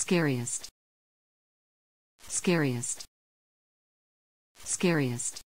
Scariest. Scariest. Scariest.